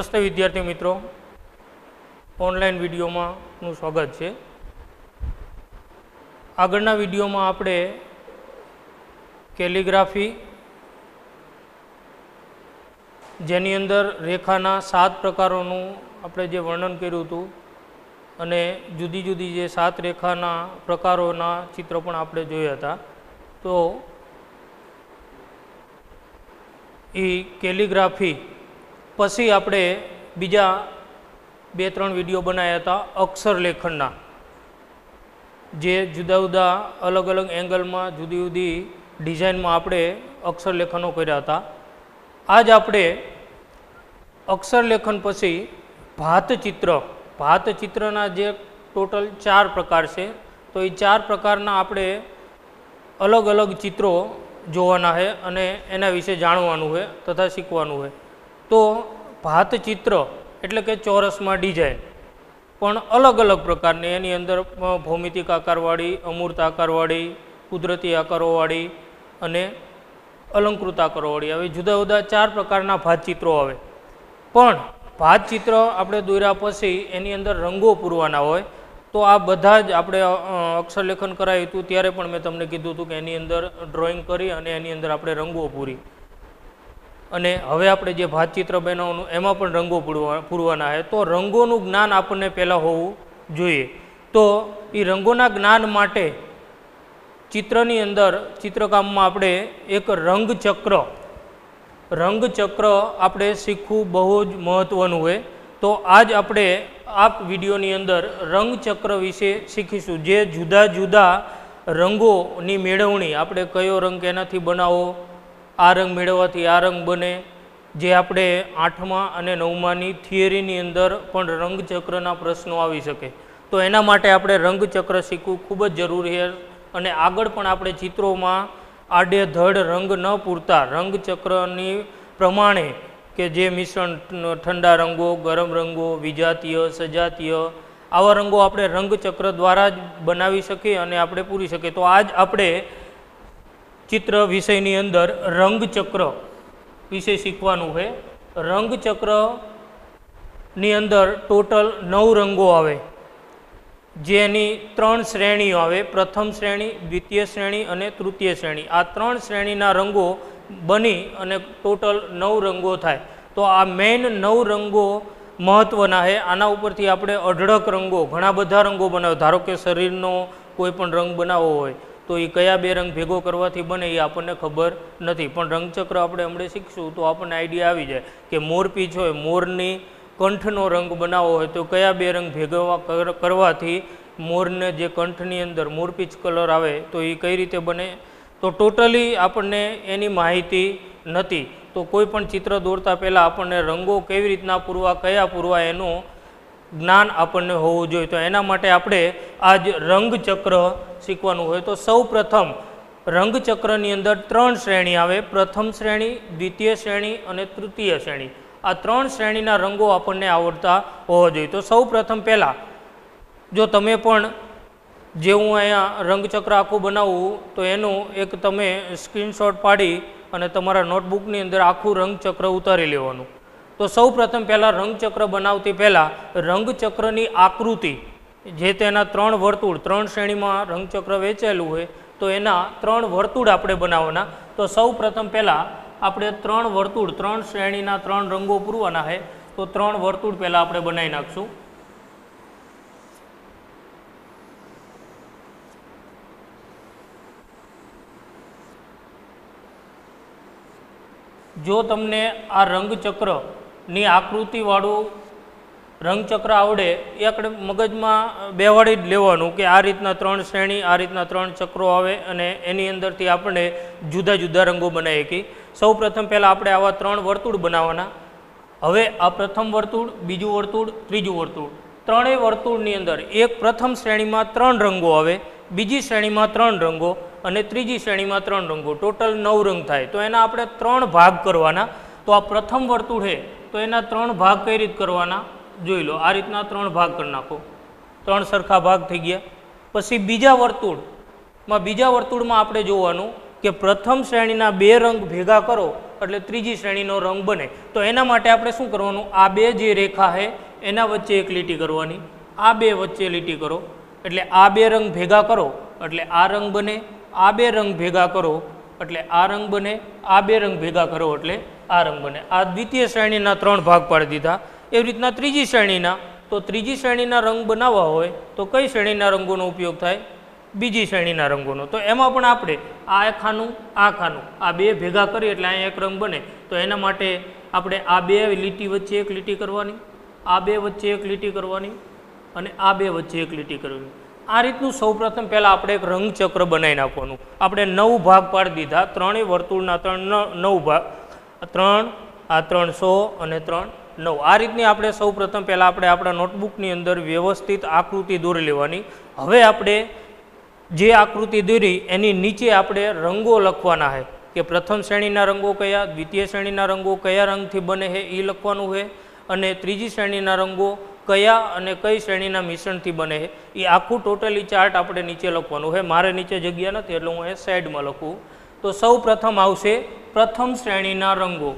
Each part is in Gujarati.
નમસ્તે વિદ્યાર્થી મિત્રો. ઓનલાઈન વિડીયોમાં નું સ્વાગત છે. આગળના વિડીયોમાં આપણે કેલિગ્રાફી જેની અંદર રેખાના સાત પ્રકારોનું આપણે જે વર્ણન કર્યું હતું અને જુદી જુદી જે સાત રેખાના પ્રકારોના ચિત્રો પણ આપણે જોયા હતા. તો એ કેલિગ્રાફી પછી આપણે બીજા બે, ત્રણ વીડિયો બનાવ્યા હતા અક્ષર લેખનના, જે જુદા જુદા અલગ અલગ એંગલમાં જુદી જુદી ડિઝાઇનમાં આપણે અક્ષર લેખનો કર્યા હતા. આજ આપણે અક્ષર લેખન પછી ભાતચિત્ર, ભાતચિત્રના જે ટોટલ ચાર પ્રકાર છે, તો એ ચાર પ્રકારના આપણે અલગ અલગ ચિત્રો જોવાના છે અને એના વિશે જાણવાનું છે તથા શીખવાનું છે. તો ભાત ચિત્ર એટલે કે ચોરસમાં ડિઝાઇન. પણ અલગ અલગ પ્રકારની, એની અંદર ભૌમિતિક આકારવાળી, અમૂર્ત આકારવાળી, કુદરતી આકારોવાળી અને અલંકૃત આકારોવાળી. આવી જુદા જુદા ચાર પ્રકારના ભાતચિત્રો આવે. પણ ભાતચિત્ર આપણે દોર્યા પછી એની અંદર રંગો પૂરવાના હોય, તો આ બધા જ આપણે અક્ષરલેખન કરાયું હતું, ત્યારે પણ મેં તમને કીધું હતું કે એની અંદર ડ્રોઈંગ કરી અને એની અંદર આપણે રંગો પૂરી. અને હવે આપણે જે ભાતચિત્ર બનાવવાનું, એમાં પણ રંગો પૂરવા, પૂરવાના છે. તો રંગોનું જ્ઞાન આપણને પહેલાં હોવું જોઈએ. તો એ રંગોના જ્ઞાન માટે ચિત્રની અંદર, ચિત્રકામમાં આપણે એક રંગચક્ર રંગચક્ર આપણે શીખવું બહુ જ મહત્ત્વનું હોય તો આજ આપણે આ વિડીયોની અંદર રંગચક્ર વિશે શીખીશું. જે જુદા જુદા રંગોની મેળવણી, આપણે કયો રંગ એનાથી બનાવો આ રંગ મેળવવાથી આ રંગ બને. જે આપણે આઠમા અને નવમાની થિયરીની અંદર પણ રંગચક્રના પ્રશ્નો આવી શકે. તો એના માટે આપણે રંગચક્ર શીખવું ખૂબ જ જરૂરી છે અને આગળ પણ આપણે ચિત્રોમાં આડેધડ રંગ ન પૂરતા રંગચક્રની પ્રમાણે કે જે મિશ્રણ ઠંડા રંગો, ગરમ રંગો, વિજાતીય, સજાતીય, આવા રંગો આપણે રંગચક્ર દ્વારા જ બનાવી શકીએ અને આપણે પૂરી શકીએ. તો આજ આપણે ચિત્ર વિષયની અંદર રંગચક્ર વિશે શીખવાનું છે. રંગચક્રની અંદર ટોટલ નવ રંગો આવે. જેની ત્રણ શ્રેણીઓ આવે. પ્રથમ શ્રેણી, દ્વિતીય શ્રેણી અને તૃતીય શ્રેણી. આ ત્રણ શ્રેણીના રંગો બની અને ટોટલ નવ રંગો થાય. તો આ મેઇન નવ રંગો મહત્ત્વના છે. આના ઉપરથી આપણે અઢળક રંગો, ઘણા બધા રંગો બનાવો ધારો કે શરીરનો કોઈ પણ રંગ બનાવવો હોય તો એ કયા બે રંગ ભેગો કરવાથી બને એ આપણને ખબર નથી. પણ રંગચક્ર આપણે હમણાં શીખશું તો આપણને આઈડિયા આવી જાય કે મોરપીંછ હોય, મોરની કંઠનો રંગ બનાવવો હોય તો કયા બે રંગ ભેગવા કરવાથી મોરને જે કંઠની અંદર મોરપીચ કલર આવે તો એ કઈ રીતે બને? તો ટોટલી આપણને એની માહિતી નથી. તો કોઈ પણ ચિત્ર દોરતા પહેલાં આપણને રંગો કેવી રીતના પૂરવા, કયા પૂરવા એનું જ્ઞાન આપણને હોવું જોઈએ. તો એના માટે આપણે આજ રંગચક્ર શીખવાનું હોય તો સૌ પ્રથમ રંગચક્રની અંદર ત્રણ શ્રેણી આવે. પ્રથમ શ્રેણી, દ્વિતીય શ્રેણી અને તૃતીય શ્રેણી. આ ત્રણ શ્રેણીના રંગો આપણને આવડતા હોવા જોઈએ. તો સૌ પ્રથમ પહેલાં, જો તમે પણ જે હું અહીંયા રંગચક્ર આખું બનાવું, તો એનું એક તમે સ્ક્રીનશોટ પાડી અને તમારા નોટબુકની અંદર આખું રંગચક્ર ઉતારી લેવાનું. તો સૌ પ્રથમ પહેલાં રંગચક્ર બનાવતી પહેલાં રંગચક્રની આકૃતિ, જે તેના ત્રણ વર્તુળ, ત્રણ શ્રેણીમાં રંગચક્ર વેચેલું હોય, તો એના ત્રણ વર્તુળ આપણે બનાવવાના. તો સૌ પ્રથમ પહેલાં આપણે ત્રણ વર્તુળ, ત્રણ શ્રેણીના ત્રણ રંગો પૂરવાના છે તો ત્રણ વર્તુળ પહેલાં આપણે બનાવી નાખશું. જો તમને આ રંગચક્રની આકૃતિવાળું રંગચક્ર આવડે, એ આપણે મગજમાં બેવાડી જ લેવાનું કે આ રીતના ત્રણ શ્રેણી, આ રીતના ત્રણ ચક્રો આવે અને એની અંદરથી આપણે જુદા જુદા રંગો બનાવીએ કે સૌ પ્રથમ પહેલાં આપણે આવા ત્રણ વર્તુળ બનાવવાના. હવે આ પ્રથમ વર્તુળ, બીજું વર્તુળ, ત્રીજું વર્તુળ. ત્રણેય વર્તુળની અંદર એક પ્રથમ શ્રેણીમાં ત્રણ રંગો આવે, બીજી શ્રેણીમાં ત્રણ રંગો અને ત્રીજી શ્રેણીમાં ત્રણ રંગો. ટોટલ નવ રંગ થાય. તો એના આપણે ત્રણ ભાગ કરવાના. તો આ પ્રથમ વર્તુળ છે તો એના ત્રણ ભાગ કઈ રીત કરવાના? જોઈ લો, આ રીતના ત્રણ ભાગ કરી નાખો. ત્રણ સરખા ભાગ થઈ ગયા. પછી બીજા વર્તુળમાં બીજા વર્તુળમાં આપણે જોવાનું કે પ્રથમ શ્રેણીના બે રંગ ભેગા કરો, એટલે ત્રીજી શ્રેણીનો રંગ બને. તો એના માટે આપણે શું કરવાનું? આ બે જે રેખા છે, એના વચ્ચે એક લીટી કરવાની. આ બે વચ્ચે લીટી કરો, એટલે આ બે રંગ ભેગા કરો, એટલે આ રંગ બને, આ બે રંગ ભેગા કરો, એટલે આ રંગ બને, આ બે રંગ ભેગા કરો, એટલે આ રંગ બને આ દ્વિતીય શ્રેણીના ત્રણ ભાગ પાડી દીધા. એવી રીતના ત્રીજી શ્રેણીના. તો ત્રીજી શ્રેણીના રંગ બનાવવા હોય તો કઈ શ્રેણીના રંગોનો ઉપયોગ થાય? બીજી શ્રેણીના રંગોનો. તો એમાં પણ આપણે આ ખાનું આ ખાનું, આ બે ભેગા કરીએ એટલે અહીંયા એક રંગ બને. તો એના માટે આપણે આ બે લીટી વચ્ચે એક લીટી કરવાની, આ બે વચ્ચે એક લીટી કરવાની અને આ બે વચ્ચે એક લીટી કરવાની. આ રીતનું સૌપ્રથમ પહેલાં આપણે એક રંગચક્ર બનાવી નાખવાનું. આપણે નવ ભાગ પાડી દીધા. ત્રણેય વર્તુળના ત્રણ નવ ભાગ. ત્રણ, આ ત્રણ સો અને ત્રણ નવ. આ રીતની આપણે સૌપ્રથમ પહેલાં આપણે આપણા નોટબુકની અંદર વ્યવસ્થિત આકૃતિ દોરી લેવાની. હવે આપણે જે આકૃતિ દોરી, એની નીચે આપણે રંગો લખવાના છે કે પ્રથમ શ્રેણીના રંગો કયા, દ્વિતીય શ્રેણીના રંગો કયા રંગથી બને છે એ લખવાનું છે અને ત્રીજી શ્રેણીના રંગો કયા અને કઈ શ્રેણીના મિશ્રણથી બને છે એ આખું ટોટલી ચાર્ટ આપણે નીચે લખવાનું છે મારે નીચે જગ્યા નથી, એટલે હું એ સાઈડમાં લખું. તો સૌ પ્રથમ આવશે પ્રથમ શ્રેણીના રંગો.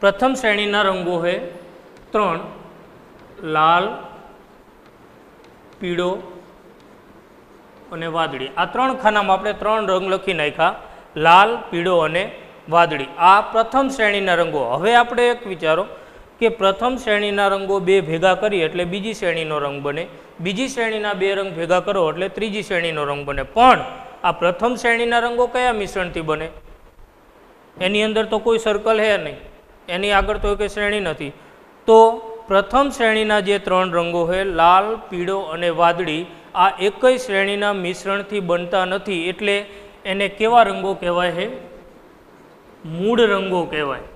પ્રથમ શ્રેણીના રંગો છે ત્રણ, લાલ, પીળો અને વાદળી. આ ત્રણ ખાનામાં આપણે ત્રણ રંગ લખી નાખ્યા, લાલ, પીળો અને વાદળી. આ પ્રથમ શ્રેણીના રંગો. હવે આપણે એક વિચારો કે પ્રથમ શ્રેણીના રંગો બે ભેગા કરીએ એટલે બીજી શ્રેણીનો રંગ બને. બીજી શ્રેણીના બે રંગ ભેગા કરો એટલે ત્રીજી શ્રેણીનો રંગ બને. પણ આ પ્રથમ શ્રેણીના રંગો કયા મિશ્રણથી બને? એની અંદર તો કોઈ સર્કલ છે નહીં. એની આગળ તો કોઈ શ્રેણી નથી. તો પ્રથમ શ્રેણીના જે ત્રણ રંગો છે લાલ, પીળો અને વાદળી, આ એકય શ્રેણીના મિશ્રણથી બનતા નથી. એટલે એને કેવા રંગો કહેવાય છે મૂળ રંગો કહેવાય.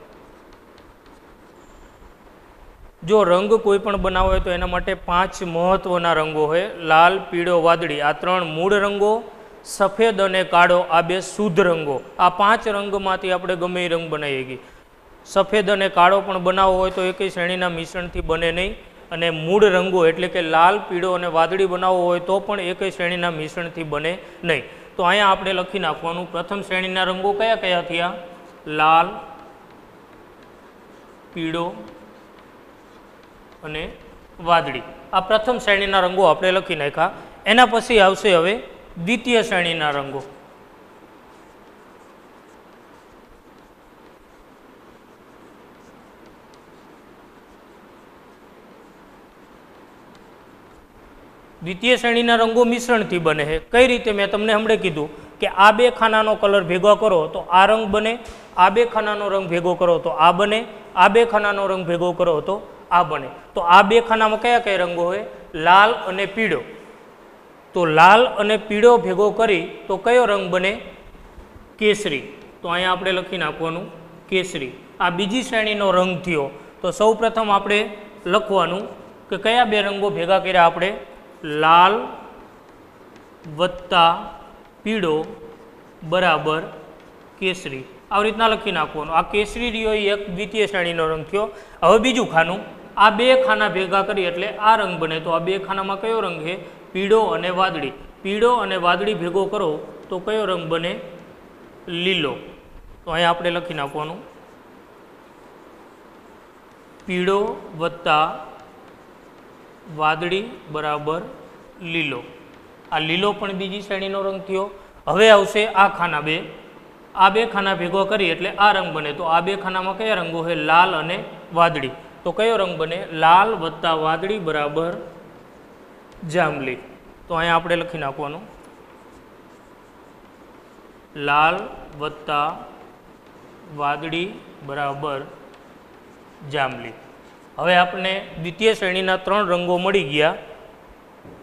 જો રંગ કોઈ પણ બનાવવો હોય તો એના માટે પાંચ મહત્વના રંગો હોય. લાલ, પીળો, વાદળી આ ત્રણ મૂળ રંગો, સફેદ અને કાળો આ બે શુદ્ધ રંગો. આ પાંચ રંગમાંથી આપણે ગમે રંગ બનાવીએ ગઈ સફેદ અને કાળો પણ બનાવવો હોય તો એકેય શ્રેણીના મિશ્રણથી બને નહીં. અને મૂળ રંગો એટલે કે લાલ, પીળો અને વાદળી બનાવવો હોય તો પણ એકેય શ્રેણીના મિશ્રણથી બને નહીં. તો અહીંયા આપણે લખી નાખવાનું. પ્રથમ શ્રેણીના રંગો કયા કયા થયા? લાલ, પીળો અને વાદળી. આ પ્રથમ શ્રેણીના રંગો આપણે લખી નાખ્યા. એના પછી આવશે હવે દ્વિતીય શ્રેણીના રંગો. દ્વિતીય શ્રેણીના રંગો મિશ્રણથી બને છે. કઈ રીતે? મેં તમને હમણાં કીધું કે આ બે ખાનાનો કલર ભેગો કરો તો આ રંગ બને આ બે ખાનાનો રંગ ભેગો કરો તો આ બને આ બે ખાનાનો રંગ ભેગો કરો તો આ બને. તો આ બે ખાનામાં કયા કયા રંગો હોય? લાલ અને પીળો. તો લાલ અને પીળો ભેગો કરી તો કયો રંગ બને? કેસરી. તો અહીંયા આપણે લખી નાખવાનું કેસરી. આ બીજી શ્રેણીનો રંગ થયો. તો સૌ આપણે લખવાનું કે કયા બે રંગો ભેગા કર્યા આપણે? લાલ વત્તા પીળો બરાબર કેસરી. આવી રીતના લખી નાખવાનું. આ કેસરી રહ્યો એક દ્વિતીય શ્રેણીનો રંગ થયો. હવે બીજું ખાનું. આ બે ખાના ભેગા કરી એટલે આ રંગ બને. તો આ બે ખાનામાં કયો રંગ છે? પીળો અને વાદળી. પીળો અને વાદળી ભેગો કરો તો કયો રંગ બને? લીલો. તો અહીંયા આપણે લખી નાખવાનું. પીળો વત્તા વાદળી બરાબર લીલો. આ લીલો પણ બીજી શ્રેણીનો રંગ થયો. હવે આવશે આ ખાના બે. આ બે ખાના ભેગો કરી એટલે આ રંગ બને. તો આ બે ખાનામાં કયા રંગો છે લાલ અને વાદળી. તો કયો રંગ બને? લાલ વત્તા વાદળી બરાબર જાંબલી. તો અહીંયા આપણે લખી નાખવાનું. લાલ વત્તા વાદળી બરાબર જાંબલી. હવે આપણે દ્વિતીય શ્રેણીના ત્રણ રંગો મળી ગયા.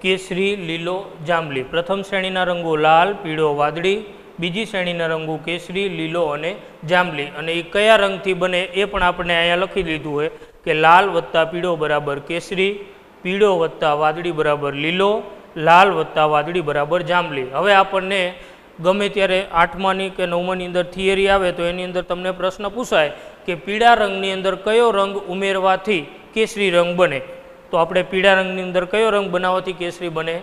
કેસરી, લીલો, જાંબલી. પ્રથમ શ્રેણીના રંગો લાલ, પીળો, વાદળી. બીજી શ્રેણીના રંગો કેસરી, લીલો અને જાંબલી. અને એ કયા રંગથી બને એ પણ આપણે અહીંયા લખી દીધું હોય કે લાલ વત્તા પીળો બરાબર કેસરી, પીળો વત્તા વાદળી બરાબર લીલો, લાલ વત્તા વાદળી બરાબર જાંબલી. હવે આપણને ગમે ત્યારે આઠમાની કે નવમાની અંદર થિયરી આવે તો એની અંદર તમને પ્રશ્ન પૂછાય કે પીળા રંગની અંદર કયો રંગ ઉમેરવાથી કેસરી રંગ બને? તો આપણે પીળા રંગની અંદર કયો રંગ બનાવવાથી કેસરી બને?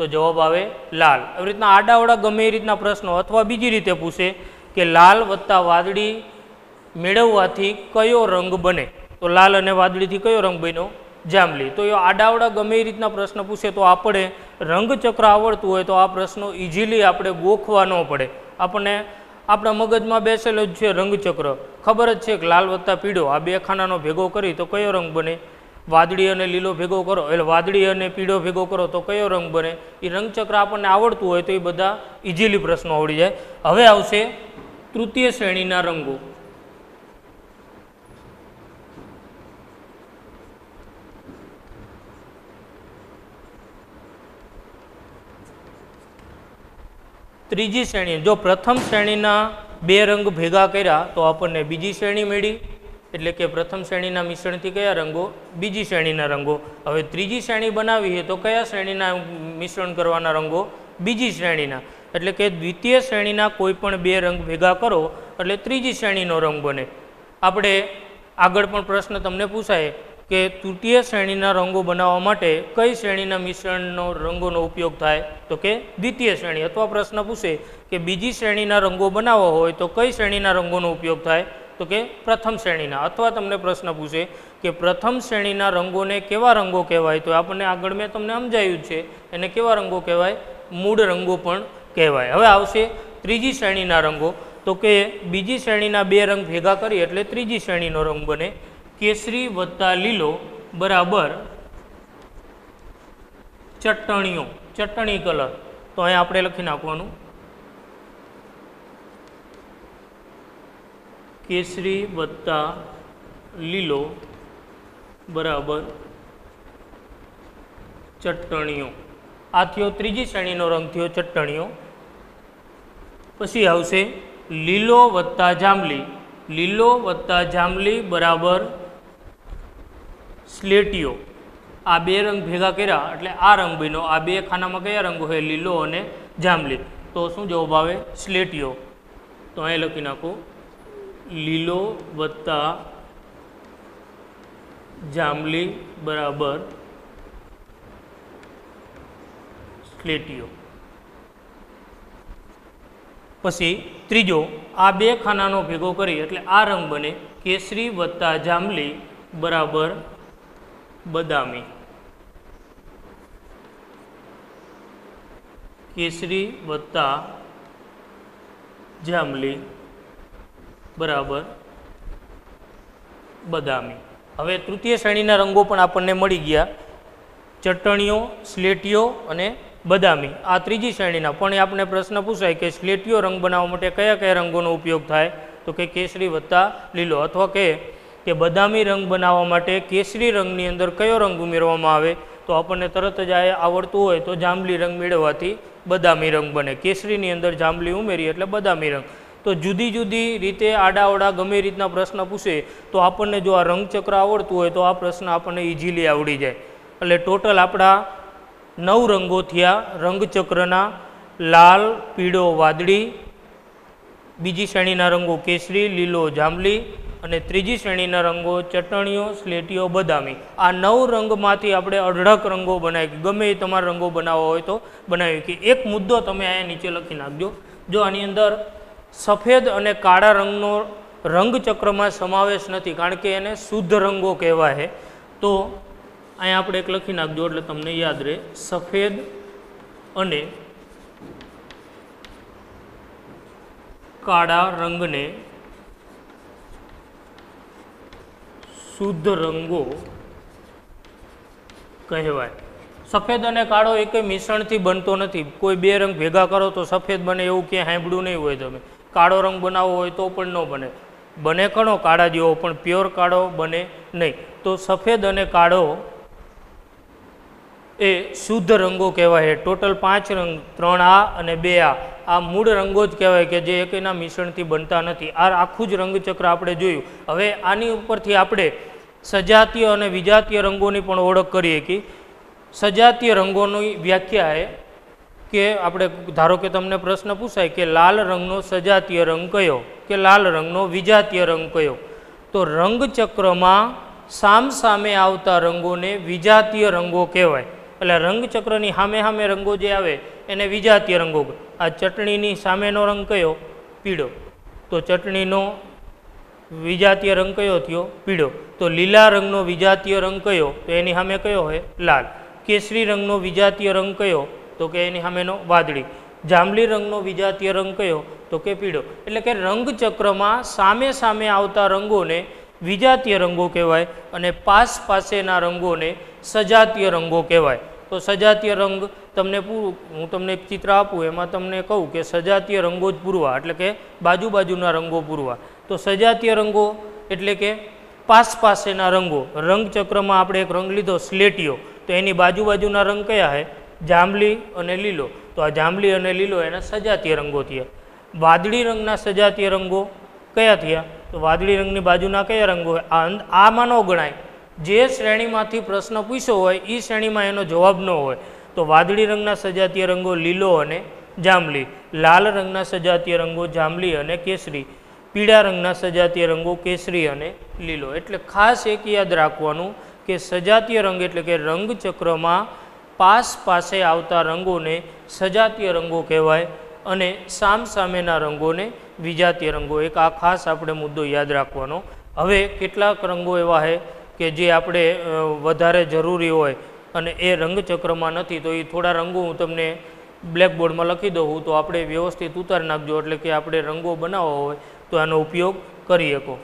તો જવાબ આવે લાલ. આવી રીતના આડાવડા ગમે એ રીતના પ્રશ્નો અથવા બીજી રીતે પૂછે કે લાલ વત્તા વાદળી મેળવવાથી કયો રંગ બને? તો લાલ અને વાદળીથી કયો રંગ બન્યો? જાંબલી. તો એ આડાવડા ગમે એ રીતના પ્રશ્ન પૂછે તો આપણે રંગચક્ર આવડતું હોય તો આ પ્રશ્નો ઇઝીલી આપણે ગોખવા ન પડે. આપણને આપણા મગજમાં બેસેલો જ છે રંગચક્ર. ખબર જ છે કે લાલ વત્તા પીળો. આ બે ખાનાનો ભેગો કરી તો કયો રંગ બને? વાદળી અને લીલો ભેગો કરો. એટલે વાદળી અને પીળો ભેગો કરો તો કયો રંગ બને? એ રંગચક્ર આપણને આવડતું હોય તો એ બધા ઇઝીલી પ્રશ્નો આવડી જાય. હવે આવશે તૃતીય શ્રેણીના રંગો. ત્રીજી શ્રેણી. જો પ્રથમ શ્રેણીના બે રંગ ભેગા કર્યા તો આપણને બીજી શ્રેણી મળી. એટલે કે પ્રથમ શ્રેણીના મિશ્રણથી કયા રંગો? બીજી શ્રેણીના રંગો. હવે ત્રીજી શ્રેણી બનાવી છે તો કયા શ્રેણીના મિશ્રણ કરવાના રંગો? બીજી શ્રેણીના. એટલે કે દ્વિતીય શ્રેણીના કોઈ પણ બે રંગ ભેગા કરો, એટલે ત્રીજી શ્રેણીનો રંગ બને. આપણે આગળ પણ પ્રશ્ન તમને પૂછાય કે તૃતીય શ્રેણીના રંગો બનાવવા માટે કઈ શ્રેણીના મિશ્રણનો રંગોનો ઉપયોગ થાય? તો કે દ્વિતીય શ્રેણી. અથવા પ્રશ્ન પૂછે કે બીજી શ્રેણીના રંગો બનાવવા હોય તો કઈ શ્રેણીના રંગોનો ઉપયોગ થાય? તો કે પ્રથમ શ્રેણીના. અથવા તમને પ્રશ્ન પૂછે કે પ્રથમ શ્રેણીના રંગોને કેવા રંગો કહેવાય? તો આપણને આગળ મેં તમને સમજાયું છે. એને કેવા રંગો કહેવાય? મૂળ રંગો પણ કહેવાય. હવે આવશે ત્રીજી શ્રેણીના રંગો. તો કે બીજી શ્રેણીના બે રંગ ભેગા કરી એટલે ત્રીજી શ્રેણીનો રંગ બને કેસરી વત્તા લીલો બરાબર ચટણીઓ. ચટણી કલર. તો અહીંયા આપણે લખી નાખવાનું. કેસરી વત્તા લીલો બરાબર ચટણીઓ. આ થયો ત્રીજી શ્રેણીનો રંગ થયો ચટણીઓ. પછી આવશે લીલો વત્તા જાંબલી. લીલો વત્તા જાંબલી બરાબર સ્લેટીઓ. આ બે રંગ ભેગા કર્યા એટલે આ રંગ બન્યો. આ બે ખાનામાં કયા રંગો હોય? લીલો અને જાંબલી. તો શું જવાબ આવે? સ્લેટીઓ. તો અહીં લખી નાખો. લીલો વત્તા જાંબલી બરાબર સ્લેટીઓ. પછી ત્રીજો, આ બે ખાનાનો ભેગો કરી એટલે આ રંગ બને કેસરી વત્તા જાંબલી બરાબર બદામી. કેસરી વત્તા જાંબલી બરાબર. બદામી. હવે તૃતીય શ્રેણીના રંગો પણ આપણને મળી ગયા. ચટણીઓ, સ્લેટીઓ અને બદામી. આ ત્રીજી શ્રેણીના. પણ આપણે પ્રશ્ન પૂછાય કે સ્લેટીઓ રંગ બનાવવા માટે કયા કયા રંગોનો ઉપયોગ થાય? તો કે કેસરી વત્તા લીલો. અથવા કે કે બદામી રંગ બનાવવા માટે કેસરી રંગની અંદર કયો રંગ ઉમેરવામાં આવે? તો આપણને તરત જ આ આવડતું હોય તો જાંબલી રંગ મેળવવાથી બદામી રંગ બને. કેસરીની અંદર જાંબલી ઉમેરી એટલે બદામી રંગ. તો જુદી જુદી રીતે આડાઓડા ગમે રીતના પ્રશ્ન પૂછે, તો આપણને જો આ રંગચક્ર આવડતું હોય, તો આ પ્રશ્ન આપણને ઇઝીલી આવડી જાય. એટલે ટોટલ આપણા નવ રંગો થયા, રંગચક્રના લાલ, પીળો વાદળી, બીજી શ્રેણીના રંગો કેસરી, લીલો જાંબલી અને ત્રીજી શ્રેણીના રંગો ચટણીઓ, સ્લેટીઓ, બદામી. આ નવ રંગમાંથી આપણે અઢળક રંગો બનાવી ગમે એ તમારા રંગો બનાવવા હોય તો બનાવી કે એક મુદ્દો તમે અહીંયા નીચે લખી નાખજો. જો આની અંદર સફેદ અને કાળા રંગનો રંગચક્રમાં સમાવેશ નથી, કારણ કે એને શુદ્ધ રંગો કહેવાય. તો અહીંયા આપણે એક લખી નાખજો, એટલે તમને યાદ રહે. સફેદ અને કાળા રંગને શુદ્ધ રંગો કહેવાય. સફેદ અને કાળો એક મિશ્રણથી બનતો નથી. કોઈ બે રંગ ભેગા કરો તો સફેદ બને એવું ક્યાંય સાંભળ્યું નહીં હોય તમે. કાળો રંગ બનાવવો હોય તો પણ ન બને. બને કણો કાળા જેવો, પણ પ્યોર કાળો બને નહીં. તો સફેદ અને કાળો એ શુદ્ધ રંગો કહેવાય ટોટલ પાંચ રંગ, ત્રણ આ અને બે આ. આ મૂળ રંગો જ કહેવાય કે જે એકના મિશ્રણથી બનતા નથી. આ આખું જ રંગચક્ર આપણે જોયું. હવે આની ઉપરથી આપણે સજાતીય અને વિજાતીય રંગોની પણ ઓળખ કરીએ કે સજાતીય રંગોની વ્યાખ્યા એ કે આપણે ધારો કે તમને પ્રશ્ન પૂછાય કે લાલ રંગનો સજાતીય રંગ કયો? કે લાલ રંગનો વિજાતીય રંગ કયો? તો રંગચક્રમાં સામ સામે આવતા રંગોને વિજાતીય રંગો કહેવાય. એટલે રંગચક્રની સામે સામે રંગો જે આવે, એને વિજાતીય રંગો આ ચટણીની સામેનો રંગ કયો? પીળો. તો ચટણીનો વિજાતીય રંગ કયો થયો? પીળો. તો લીલા રંગનો વિજાતીય રંગ કયો? તો એની સામે કયો હોય? લાલ. કેસરી રંગનો વિજાતીય રંગ કયો? તો કે એની સામેનો વાદળી. જાંબલી રંગનો વિજાતીય રંગ કયો? તો કે પીળો. એટલે કે રંગચક્રમાં સામે સામે આવતા રંગોને વિજાતીય રંગો કહેવાય અને પાસ પાસેના રંગોને સજાતીય રંગો કહેવાય. તો સજાતીય રંગ તમને પૂરું, હું તમને એક ચિત્ર આપું, એમાં તમને કહું કે સજાતીય રંગો જ પૂરવા, એટલે કે બાજુ બાજુના રંગો પૂરવા. તો સજાતીય રંગો એટલે કે પાસ પાસેના રંગો. રંગચક્રમાં આપણે એક રંગ લીધો સ્લેટીયો તો એની બાજુ બાજુના રંગ કયા છે જાંબલી અને લીલો. તો આ જાંબલી અને લીલો એના સજાતીય રંગો થયા. વાદળી રંગના સજાતીય રંગો કયા થયા? તો વાદળી રંગની બાજુના કયા રંગો હોય? આમાં ન ગણાય. જે શ્રેણીમાંથી પ્રશ્ન પૂછ્યો હોય એ શ્રેણીમાં એનો જવાબ ન હોય. તો વાદળી રંગના સજાતીય રંગો લીલો અને જાંબલી. લાલ રંગના સજાતીય રંગો જાંબલી અને કેસરી. પીળા રંગના સજાતીય રંગો કેસરી અને લીલો. એટલે ખાસ એક યાદ રાખવાનું કે સજાતીય રંગ એટલે કે રંગચક્રમાં પાસ પાસે આવતા રંગોને સજાતીય રંગો કહેવાય અને સામ સામેના રંગોને વિજાતીય રંગો. એક આ ખાસ આપણે મુદ્દો યાદ રાખવાનો. હવે કેટલાક રંગો એવા છે કે જે આપણે વધારે જરૂરી હોય અને એ રંગચક્રમાં નથી. તો એ થોડા રંગો હું તમને બ્લેકબોર્ડમાં લખી દઉં તો આપણે વ્યવસ્થિત ઉતારી નાખજો. એટલે કે આપણે રંગો બનાવવા હોય તો આનો ઉપયોગ કરી શકો.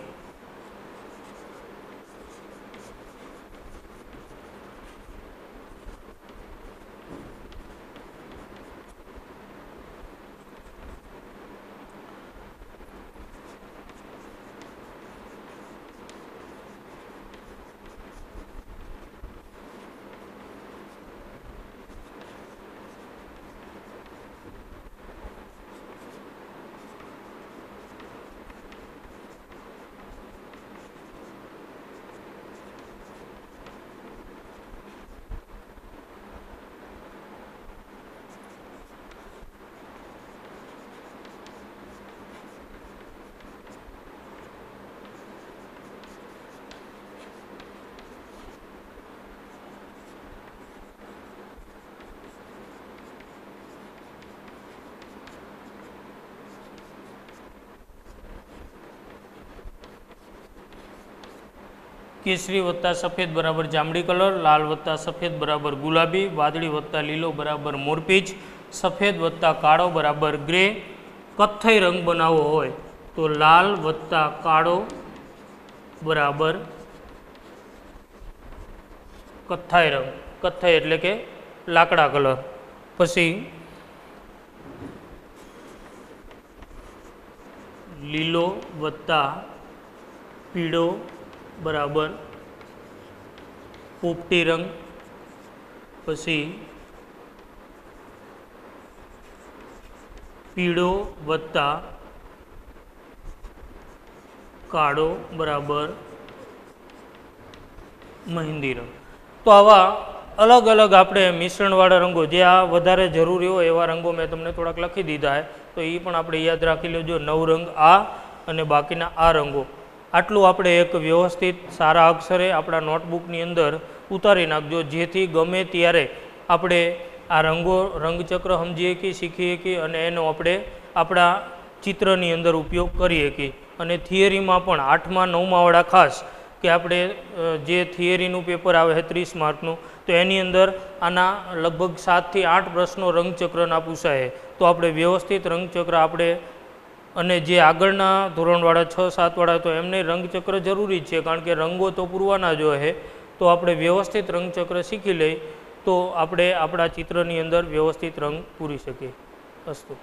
કેસરી વત્તા સફેદ બરાબર જાંબલી કલર, લાલ વત્તા સફેદ બરાબર ગુલાબી, વાદળી વત્તા લીલો બરાબર મોરપીચ, સફેદ વત્તા કાળો બરાબર ગ્રે. કથ્થઈ રંગ બનાવવો હોય તો લાલ વત્તા કાળો બરાબર કથ્થાઈ રંગ. કથ્થાઈ એટલે કે લાકડા કલર. પછી લીલો વત્તા પીળો બરાબર. પોપટી રંગ. પછી પીળો વત્તા કાળો, બરાબર. મહેંદી રંગ. તો આવા અલગ અલગ આપણે મિશ્રણવાળા રંગો, જે આ વધારે જરૂરી હોય એવા રંગો મેં તમને થોડાક લખી દીધા છે, તો એ પણ આપણે યાદ રાખી લેજો નવ રંગ આ અને બાકીના આ રંગો. આટલું આપણે એક વ્યવસ્થિત સારા અક્ષરે આપણા નોટબુકની અંદર ઉતારી નાખજો. જેથી ગમે ત્યારે આપણે આ રંગો, રંગચક્ર સમજીએ કે શીખીએ કે અને એનો આપણે આપણા ચિત્રની અંદર ઉપયોગ કરીએ કે અને થિયરીમાં પણ આઠમા, નવમા વાળા ખાસ કે આપણે જે થિયરીનું પેપર આવે છે ત્રીસ માર્કનું, તો એની અંદર આના લગભગ સાતથી આઠ પ્રશ્નો રંગચક્રના પૂછાય તો આપણે વ્યવસ્થિત રંગચક્ર આપણે અને જે આગળના ધોરણવાળા છ સાતવાળા તો એમને રંગચક્ર જરૂરી છે. કારણ કે રંગો તો પૂરવાના જ હોય. તો આપણે વ્યવસ્થિત રંગચક્ર શીખી લઈ તો આપણે આપણા ચિત્રની અંદર વ્યવસ્થિત રંગ પૂરી શકીએ. અસ્તુ.